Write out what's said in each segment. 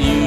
you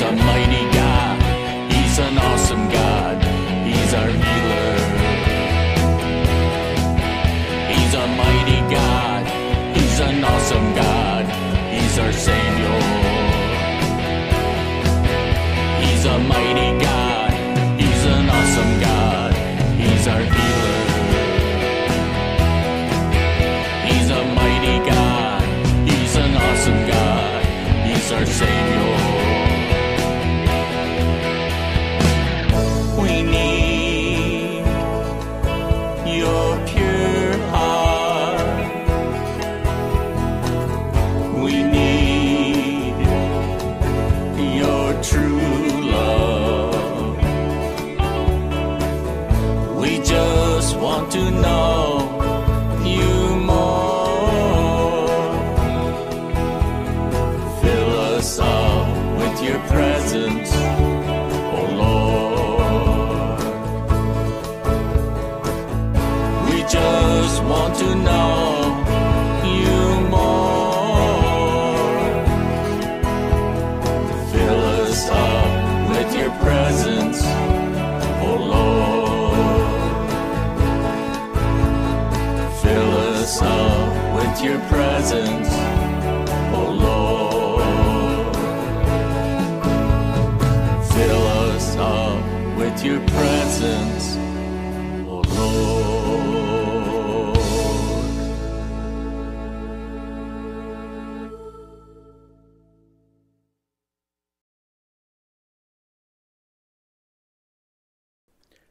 He's a mighty God. He's an awesome God. He's our healer. He's a mighty God. He's an awesome God. He's our Savior. He's a mighty God. He's an awesome God. He's our healer. He's a mighty God. He's an awesome God. He's our Savior. Us up with your presence, oh Lord. Fill us up with your presence.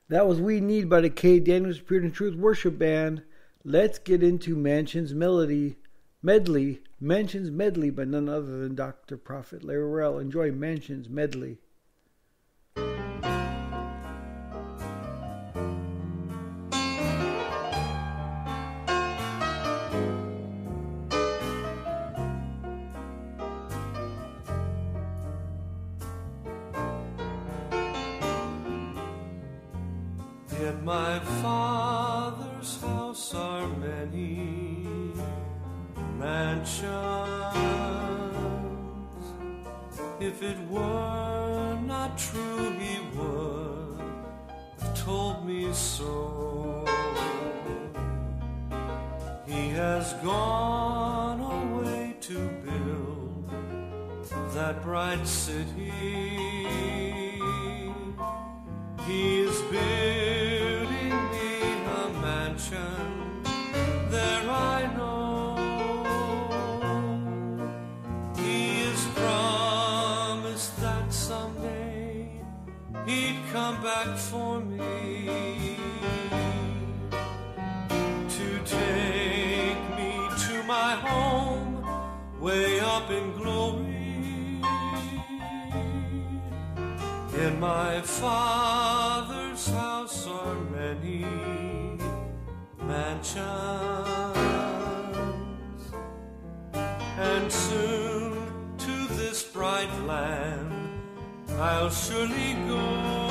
That was We Need by the K. Daniels Spirit and Truth Worship Band. Let's get into Mansion's Melody Medley. Mansion's Medley by none other than Dr. Prophet Larry Rell. Enjoy Mansion's Medley. In my father's house are many mansions. If it were not true, he would have told me so. He has gone away to build that bright city. In my father's house are many mansions, and soon to this bright land I'll surely go.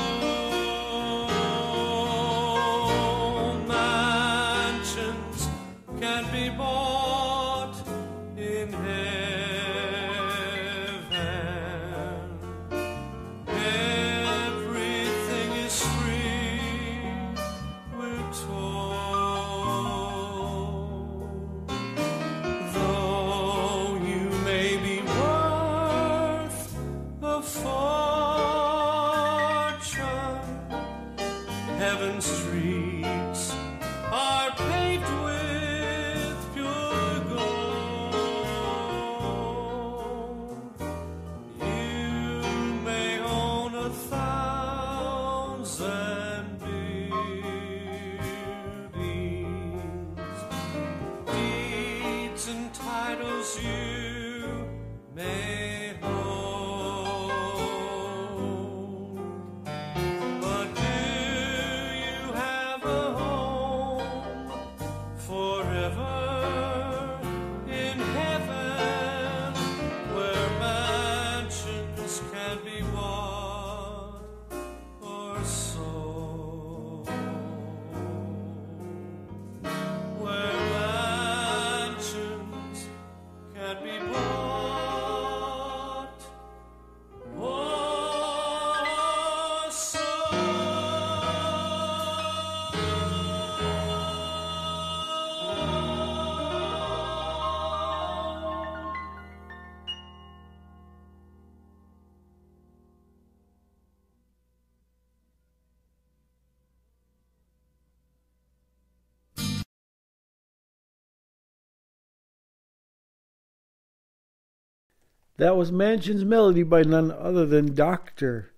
That was Mansion's Melody by none other than Dr.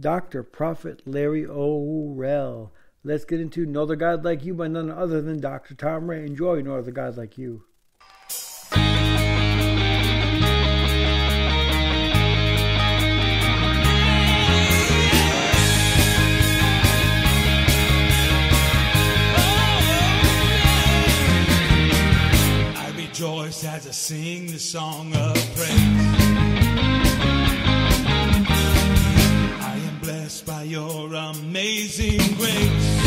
Dr. Prophet Larry O'Rell. Let's get into No Other God Like You by none other than Dr. Tom Ray. Enjoy No Other God Like You. Rejoice as I sing the song of praise. I am blessed by your amazing grace.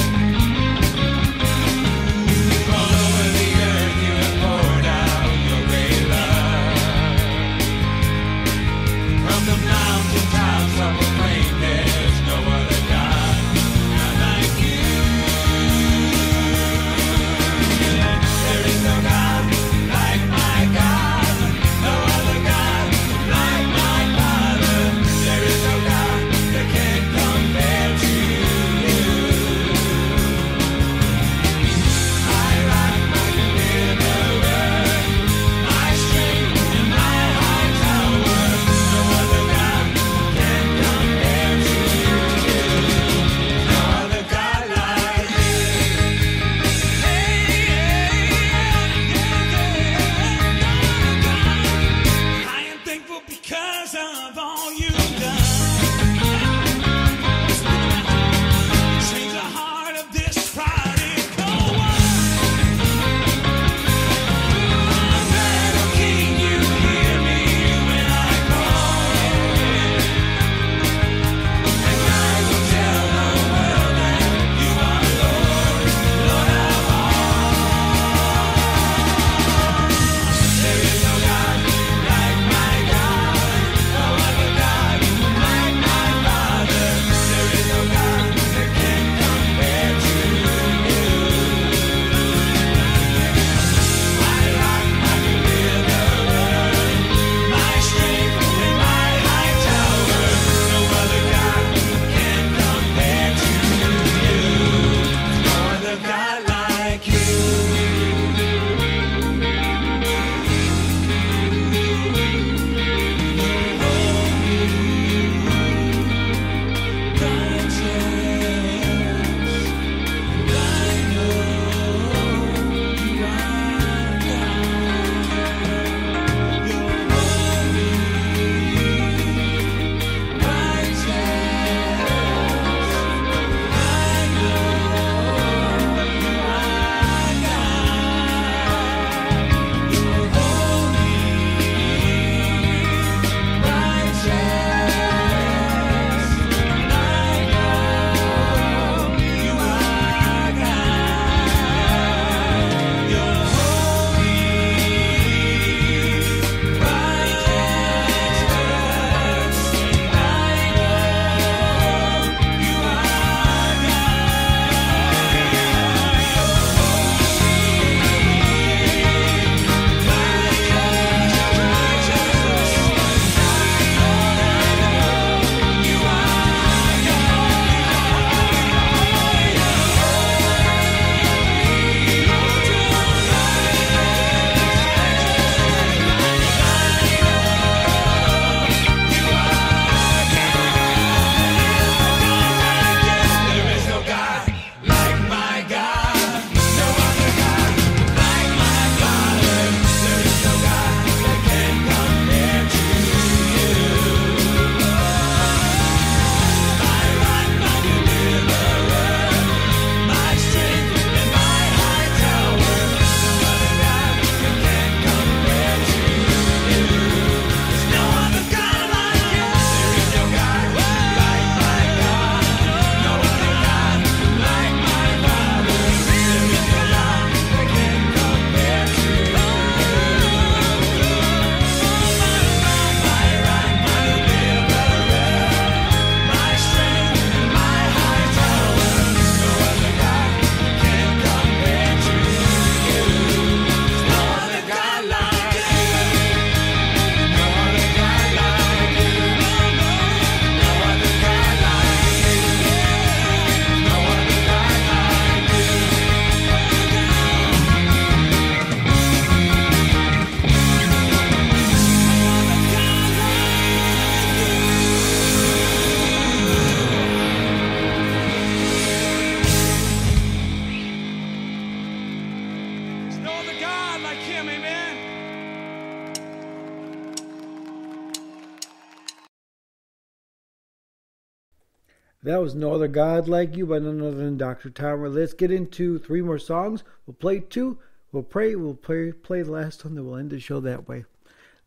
That was No Other God Like You by none other than Dr. Timer. Let's get into three more songs. We'll play two. We'll pray. We'll play, play the last one. Then we'll end the show that way.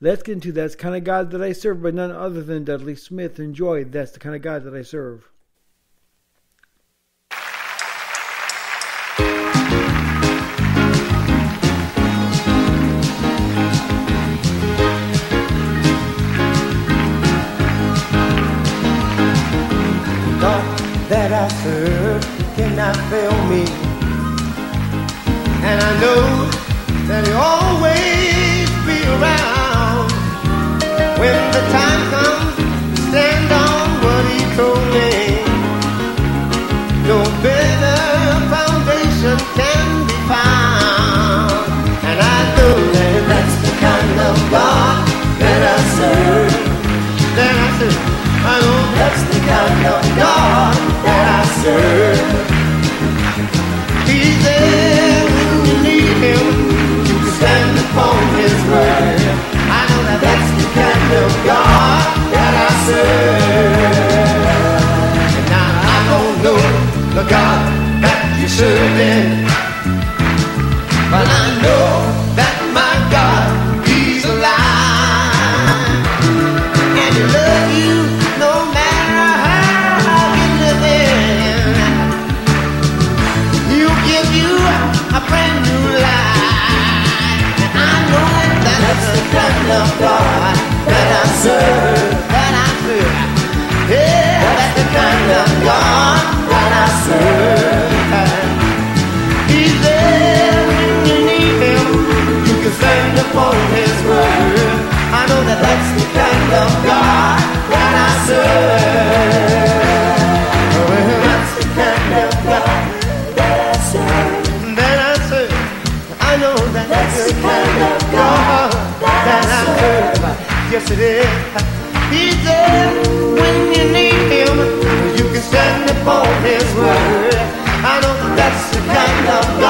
Let's get into That's Kind of God That I Serve by none other than Dudley Smith. Enjoy. That's the kind of God that I serve. That I serve cannot fail me. And I know that He'll always be around. When the time comes, stand on what He told me. Stand upon His word. I know that that's the kind of God that I serve. That's the kind of God that I serve. I. I know that that's the kind of God that I serve. Yes, it is. He's there when you need Him. You can stand upon His word. I know that that's the kind of God